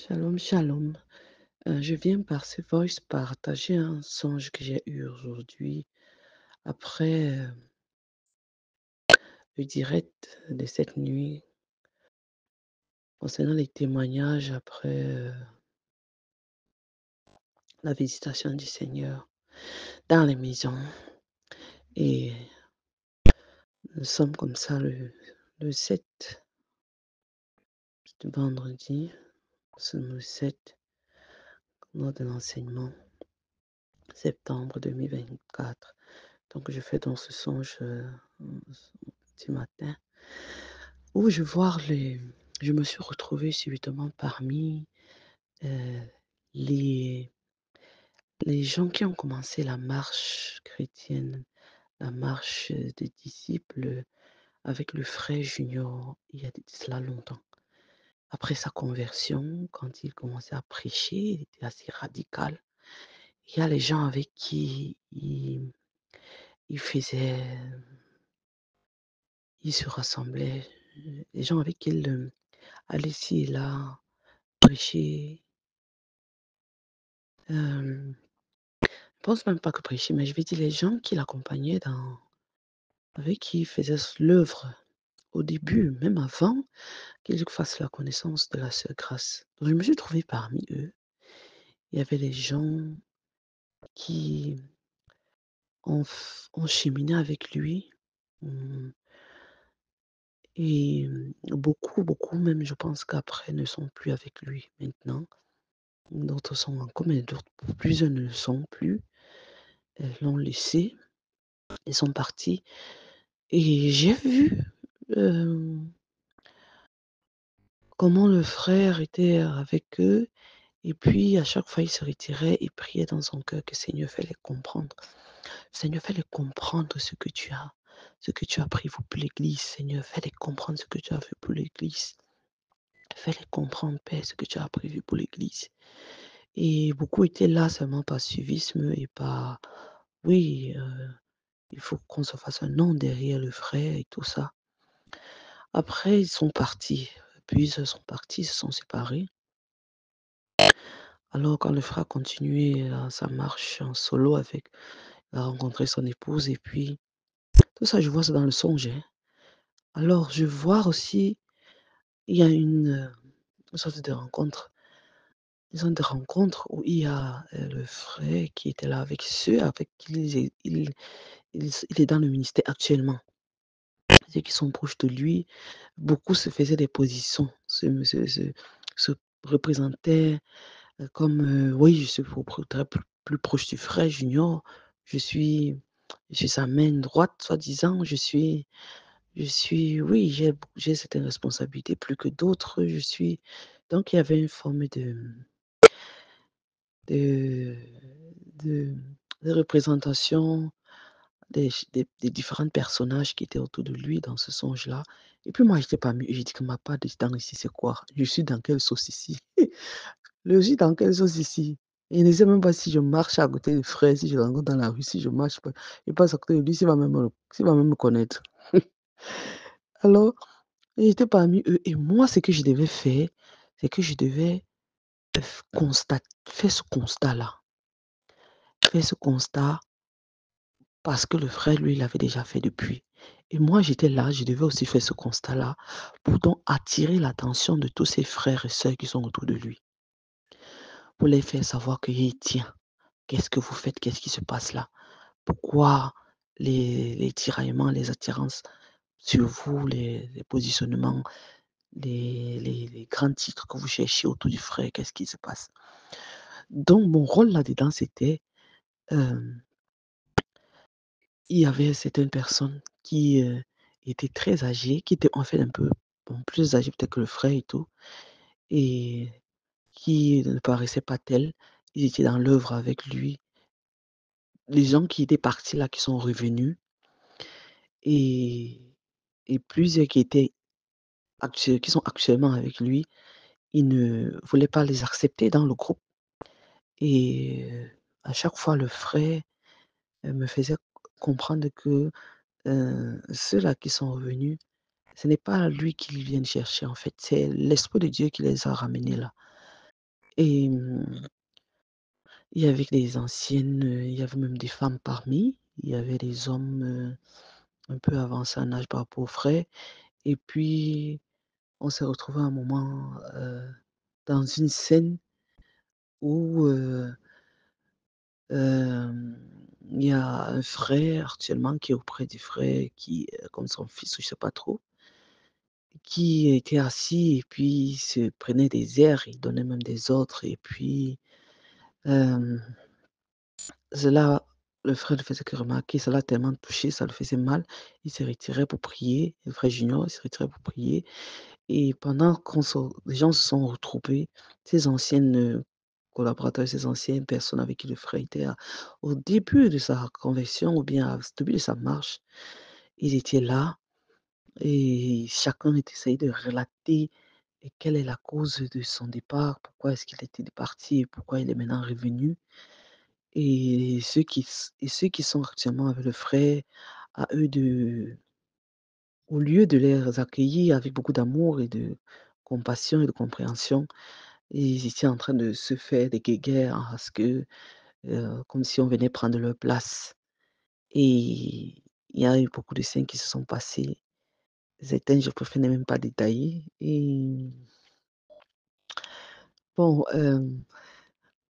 Shalom, shalom. Heu, je viens par ce voice partager un songe que j'ai eu aujourd'hui. Après, le direct de cette nuit concernant les témoignages après, heu la visitation du Seigneur dans les maisons. Et nous sommes comme ça le le 7 c'était vendredi, nous sommes le 7 lors de l'enseignement septembre 2024. Donc je fais donc ce songe, heu, ce matin où je vois les je me suis retrouvée subitement parmi, heu, les les gens qui ont commencé la marche chrétienne, la marche, des disciples, avec le frère Junior, il y a cela longtemps. Après sa conversion, quand il commençait à prêcher, il était assez radical. Il y a les gens avec qui il faisait il se rassemblait, les gens avec qui il, allait ici et là, prêcher. Hem, je pense même pas que prêcher, mais je vais dire les gens qui l'accompagnaient dans avec qui il faisait l'œuvre au début, même avant qu'il fasse la connaissance de la sœur. Donc je me suis trouvée parmi eux. Il y avait les gens qui ont cheminé avec lui, mmh et beaucoup, beaucoup même je pense qu'après ne sont plus avec lui maintenant. D'autres sont en commun, d'autres plusieurs ne le sont plus. Elles l'ont laissé, ils sont partis et j'ai vu, comment le frère était avec eux et puis à chaque fois il se retirait, il priait dans son cœur que Seigneur fais-les comprendre. Seigneur fais-les comprendre ce que tu as ce que tu as prévu pour l'église. Seigneur fais-les comprendre ce que tu as fait pour l'église. Fais-les comprendre Père ce que tu as prévu pour l'église et beaucoup étaient là seulement par suivisme et par oui, heu, il faut qu'on se fasse un nom derrière le frère et tout ça. Après ils sont partis, puis ils sont partis, ils se sont séparés. Alors quand le frère a continué, heu, sa marche en solo avec il a rencontré son épouse et puis tout ça je vois ça dans le songe, hein. Alors je vois aussi, il y a une, sorte de rencontre une sorte de rencontre où il y a, heu, le frère qui était là avec ceux avec qui il est dans le ministère actuellement. Ceux qui sont proches de lui, beaucoup se faisaient des positions, se représentaient, heu, comme, heu, oui je suis très plus proche du frère Junior, je suis je suis sa main droite soi-disant, je suis je suis oui j'ai j'ai certaines responsabilités plus que d'autres, je suis donc il y avait une forme de de de de représentation des des des différents personnages qui étaient autour de lui dans ce songe-là et puis moi j'étais parmi eux, j'ai dit que ma part dedans ici c'est quoi? Je suis dans quelle sauce ici? Je suis dans quelle sauce ici? Il ne sait même pas si je marche à côté du frère, si je rencontre dans la rue, si je marche pas, je passe à côté de lui, s'il va même me s'il va même me connaître. Alors, j'étais parmi eux et moi ce que je devais faire, c'est que je devais f constat faire ce constat-là. Faire ce constat parce que le frère lui l'avait déjà fait depuis et moi j'étais là, je devais aussi faire ce constat-là pour donc attirer l'attention de tous ses frères et sœurs qui sont autour de lui. Pour les faire savoir que: «Hey tiens, qu'est-ce que vous faites? Qu'est-ce qui se passe là? Pourquoi les tiraillements, les attirances sur vous, les positionnements, les grands titres que vous cherchez autour du frère, qu'est-ce qui se passe?» donc mon rôle là-dedans c'était, hem il y avait certaines personnes qui, heu, étaient très âgées, qui étaient en fait un peu, plus âgées peut-être que le frère et tout et qui ne paraissaient pas tels. Ils étaient dans l'œuvre avec lui. Les gens qui étaient partis là, qui sont revenus et et plusieurs qui étaient actu qui sont actuellement avec lui, il ne voulait pas les accepter dans le groupe et heu, à chaque fois le frère, heu, me faisait comprendre que, heu, ceux-là qui sont revenus, ce n'est pas lui qu'ils viennent chercher en fait, c'est l'esprit de Dieu qui les a ramenés là. Et mmh, il y avait des anciennes, heu, il y avait même des femmes parmi, il y avait des hommes, heu, un peu avancés en âge par rapport aux frères et puis on s'est retrouvés à un moment, dans une scène où, il y a un frère actuellement qui est auprès du frère qui, heu, comme son fils je sais pas trop qui était assis et puis se prenait des airs, il donnait même des ordres et puis, cela le frère ne faisait que remarquer, ça l'a tellement touché, ça le faisait mal. Il se retirait pour prier, le frère junior, il se retirait pour prier et pendant qu'on se les gens se sont retrouvés, ces anciennes, collaborateurs, anciennes personnes avec qui le frère était au début de sa conversion ou bien au début de sa marche, ils étaient là et chacun essayait de relater et quelle est la cause de son départ, pourquoi est-ce qu'il était parti et pourquoi il est maintenant revenu. Et ceux qui et ceux qui sont actuellement avec le frère, à eux de au lieu de les accueillir avec beaucoup d'amour et de compassion et de compréhension, ils étaient en train de se faire des guéguerres à ce que, heu, comme si on venait prendre leur place. Et il y a eu beaucoup de scènes qui se sont passées. Certaines, je préfère ne même pas détailler et bon, hem,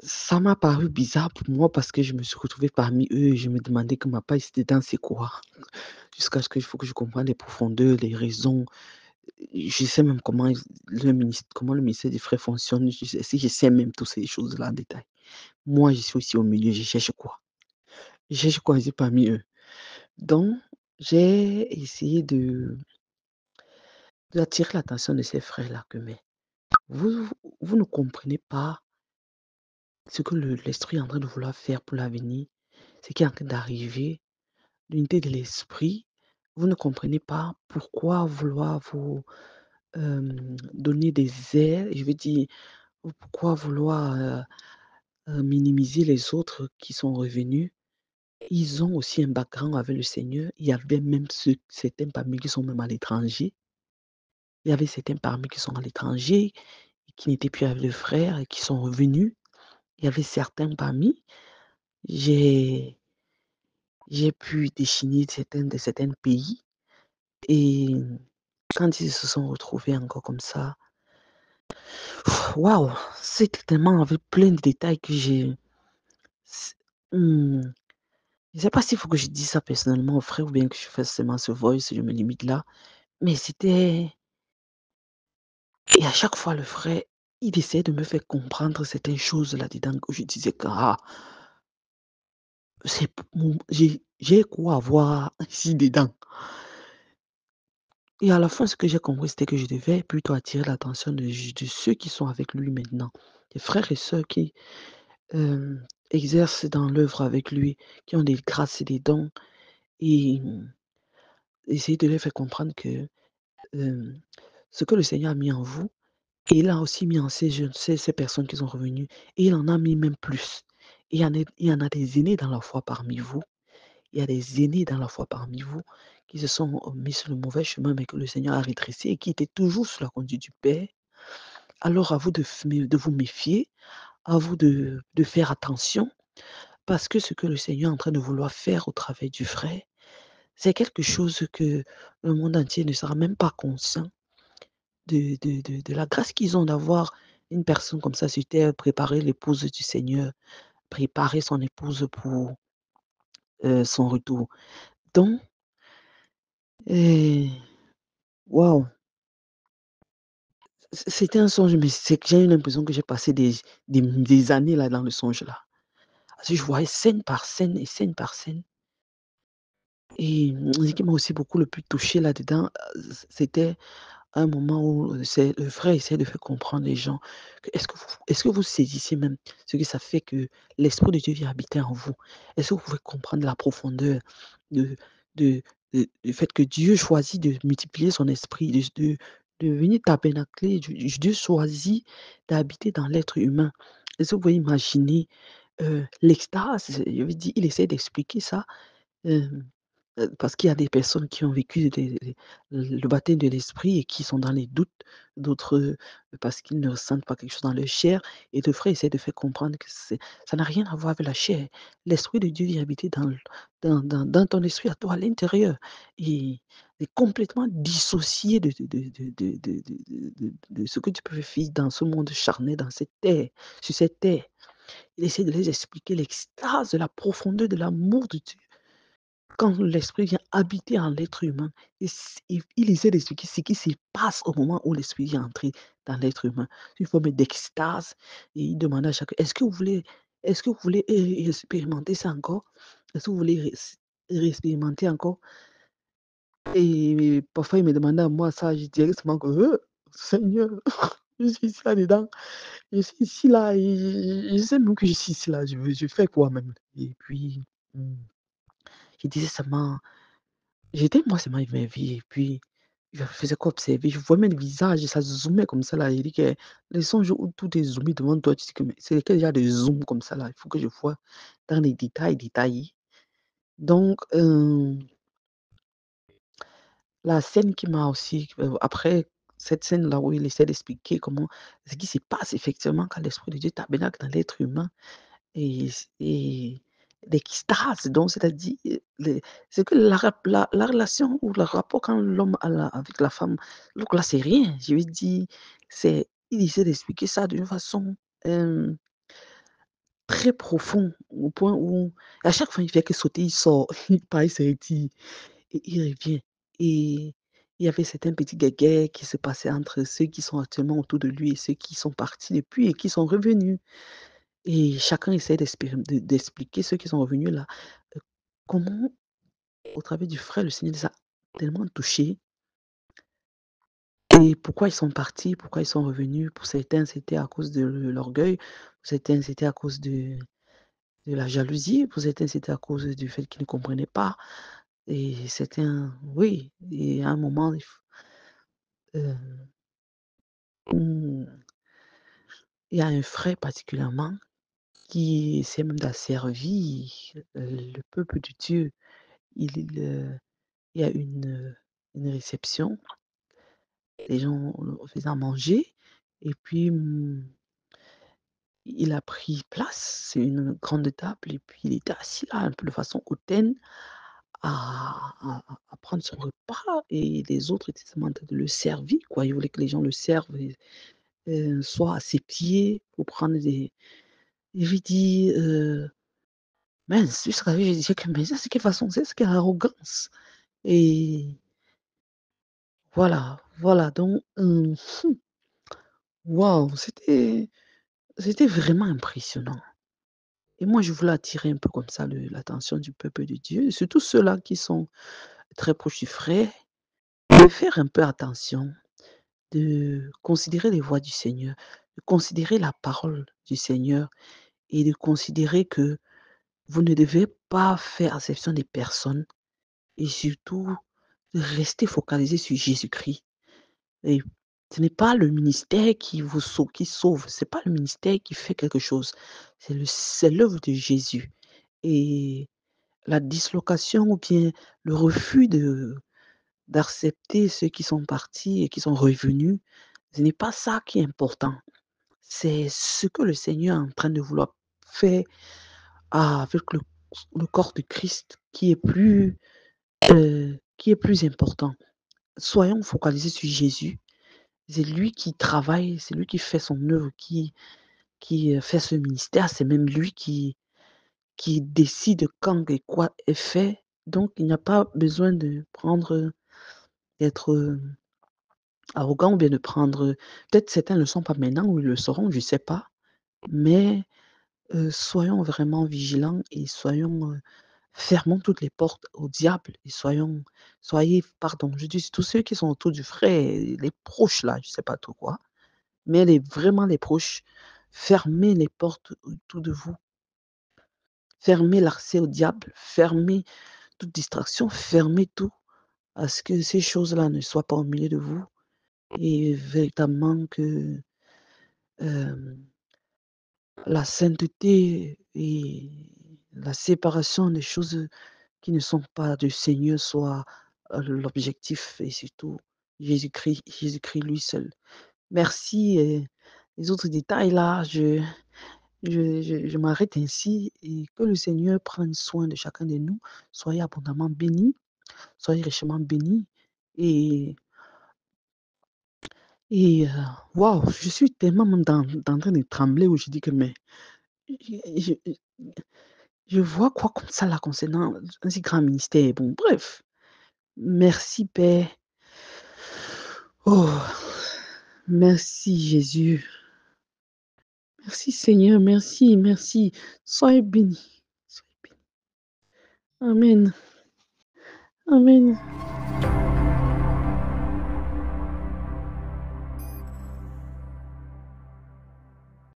ça m'a paru bizarre pour moi parce que je me suis retrouvée parmi eux et je me demandais que ma place dedans c'est quoi? Jusqu'à ce qu'il faut que je comprenne les profondeurs, les raisons. Je sais même comment le minis comment le ministère des Frères fonctionne, je sais si je sais même toutes ces choses-là en détail? Moi, je suis aussi au milieu, je cherche quoi? Je cherche quoi? Aussi parmi eux? Donc, j'ai essayé de d'attirer l'attention de ces frères-là que: «Mais vous vous ne comprenez pas ce que le l'esprit est en train de vouloir faire pour l'avenir, ce qui est en train d'arriver, l'unité de l'esprit. Vous ne comprenez pas pourquoi vouloir vous donner des ailes, je veux dire, pourquoi vouloir, minimiser les autres qui sont revenus? Ils ont aussi un background avec le Seigneur. Il y avait même certains parmi qui sont même à l'étranger. Il y avait certains parmi qui sont à l'étranger, qui n'étaient plus avec le frère et qui sont revenus. Il y avait certains parmi, j'ai j'ai pu définir certains de certains pays et quand ils se sont retrouvés encore comme ça Waouh! C'était tellement avec plein de détails que j'ai c mmh, je sais pas s'il faut que je dise ça personnellement au frère ou bien que je fasse seulement ce voice, je me limite là, mais c'était et à chaque fois le frère, il essayait de me faire comprendre certaines choses là-dedans que je disais que: «Ah, c'est p mon j'ai j'ai quoi à voir ici dedans?» et à la fin, ce que j'ai compris, c'était que je devais plutôt attirer l'attention de ceux qui sont avec lui maintenant, des frères et sœurs qui exercent dans l'œuvre avec lui, qui ont des grâces et des dons et mmh, essayer de leur faire comprendre que, ce que le Seigneur a mis en vous, il a aussi mis en ces jeunes ces personnes qui sont revenues et il en a mis même plus. Il y en a des aînés dans la foi parmi vous. Il y a des aînés dans la foi parmi vous qui se sont, heu, mis sur le mauvais chemin, mais que le Seigneur a redressés et qui étaient toujours sous la conduite du Père. Alors à vous de vous méfier, à vous de faire attention Parce que ce que le Seigneur est en train de vouloir faire au travers du frère, c'est quelque chose que le monde entier ne sera même pas conscient de de la grâce qu'ils ont d'avoir une personne comme ça sur terre, préparer l'épouse du Seigneur, préparer son épouse pour, son retour. Donc, waouh! C'était un songe, mais j'ai l'impression que j'ai passé des des années là, dans le songe là. Je voyais scène par scène et scène par scène. Et mmh, ce qui m'a aussi beaucoup le plus touché là-dedans, heu, un moment où, le frère essaie de faire comprendre les gens est-ce que vous est-ce que vous saisissez même ce que ça fait que l'esprit de Dieu vient habiter en vous? Est-ce que vous pouvez comprendre la profondeur de de du fait que Dieu choisit de multiplier son esprit, de de venir tabernacler, Dieu choisit d'habiter dans l'être humain? Est-ce que vous pouvez imaginer, heu, l'extase? Je veux dire, il essaie d'expliquer ça, Heu, euh, parce qu'il y a des personnes qui ont vécu le baptême de l'esprit et qui sont dans les doutes, d'autres euh, parce qu'ils ne ressentent pas quelque chose dans leur chair. Et de frères essaient de faire comprendre que ça n'a rien à voir avec la chair. L'esprit de Dieu vient habiter dans, ton esprit, à toi, à l'intérieur. Et est complètement dissocié de, ce que tu peux vivre dans ce monde charnel, dans cette terre, sur cette terre. Il essaie de les expliquer l'extase la profondeur de l'amour de Dieu quand l'esprit vient habiter en l'être humain, il il essaie d'expliquer ce qui se passe au moment où l'esprit vient entrer dans l'être humain. Une forme d'extase et il demande à chacun: «Est-ce que vous voulez est-ce que vous voulez expérimenter ça encore? Est-ce que vous voulez réexpérimenter encore?» et parfois il me demandait à moi ça, je dirais seulement que: «Heu, Seigneur, je suis ici là-dedans, je suis ici là et je sais même que je suis ici là, je je fais quoi même?» et puis, mmh, je disais seulement J'étais moi seulement émerveillé et puis je faisais qu'observer, je voyais même le visage, ça zoomait comme ça là, il dit que les songes où tout est zoomé devant toi, tu dis que: «Mais c'est lequel? Genre de zoom comme ça là? Il faut que je vois dans les détails détaillés». Donc hem, la scène qui m'a aussi heu, après cette scène là où il essaie d'expliquer comment ce qui se passe effectivement quand l'esprit de Dieu tabernacle dans l'être humain. Et et l'extase donc c'est-à-dire, c'est que la la la relation ou le rapport quand l'homme avec la femme, donc là, c'est rien. Je veux dire, c'est il essaie d'expliquer ça d'une façon, très profond au point où à chaque fois il fait que sauter, il sort, il part, il se retire et il revient et il y avait certains petits guéguerres qui se passaient entre ceux qui sont actuellement autour de lui et ceux qui sont partis depuis et qui sont revenus. Et chacun essaie d'expliquer, ceux qui sont revenus là, heu, comment au travers du frère, le Seigneur les a tellement touchés? Et pourquoi ils sont partis, pourquoi ils sont revenus? Pour certains, c'était à cause de l'orgueil, pour certains, c'était à cause de de la jalousie, pour certains, c'était à cause du fait qu'ils ne comprenaient pas. Et certains oui et à un moment, il il y a un frère particulièrement qui essaie même d'asservir, heu, le peuple de Dieu. Il y a une, une réception, les gens on faisait à manger et puis, mmh, il a pris place, c'est une grande table et puis il était assis là un peu de façon hautaine à prendre son repas et les autres étaient seulement en train de le servir quoi. Il voulait que les gens le servent et heu, soit à ses pieds pour prendre des et je lui dis, heu: «Mince!» je disais que: «Mais ça c'est quelle façon? C'est quelle arrogance?» et voilà, voilà donc, Waouh! C'était c'était vraiment impressionnant et moi, je voulais attirer un peu comme ça l'attention du peuple de Dieu, surtout ceux-là qui sont très proches du frère, de faire un peu attention, de considérer les voix du Seigneur, de considérer la parole du Seigneur et de considérer que vous ne devez pas faire acception des personnes et surtout de rester focalisé sur Jésus-Christ. Et ce n'est pas le ministère qui vous sau qui sauve, c'est pas le ministère qui fait quelque chose, c'est l'œuvre de Jésus et la dislocation ou bien le refus de d'accepter ceux qui sont partis et qui sont revenus, ce n'est pas ça qui est important. C'est ce que le Seigneur est en train de vouloir faire avec le le corps de Christ qui est plus, heu, qui est plus important. Soyons focalisés sur Jésus C'est lui qui travaille, c'est lui qui fait son œuvre, qui qui, heu, fait ce ministère. C'est même lui qui qui décide quand et quoi est fait. Donc il n'y a pas besoin de prendre, d'être, heu, arrogant ou bien de prendre, peut-être certains ne le sont pas maintenant ou ils le seront, je ne sais pas. Mais, heu, soyons vraiment vigilants et soyons, heu, fermons toutes les portes au diable et soyons soyez pardon, je dis tous ceux qui sont autour du frère, les proches là, je ne sais pas trop quoi. Mais les vraiment les proches, fermez les portes autour de vous. Fermez l'accès au diable, fermez toute distraction, fermez tout à ce que ces choses-là ne soient pas au milieu de vous et véritablement que, hem, la sainteté et la séparation des choses qui ne sont pas du Seigneur soient, heu, l'objectif et surtout Jésus-Christ Jésus-Christ lui seul. Merci et les autres détails là, je je je je m'arrête ainsi et que le Seigneur prenne soin de chacun de nous. Soyez abondamment bénis, soyez richement bénis et et waouh, je suis tellement même en train de trembler où je dis que mais je vois quoi comme ça là concernant un si grand ministère. Bon bref, merci Père. Oh, merci Jésus. Merci Seigneur, merci, merci. Soyez bénis. Soyez bénis. Amen. Amen.